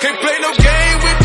Can't play no game with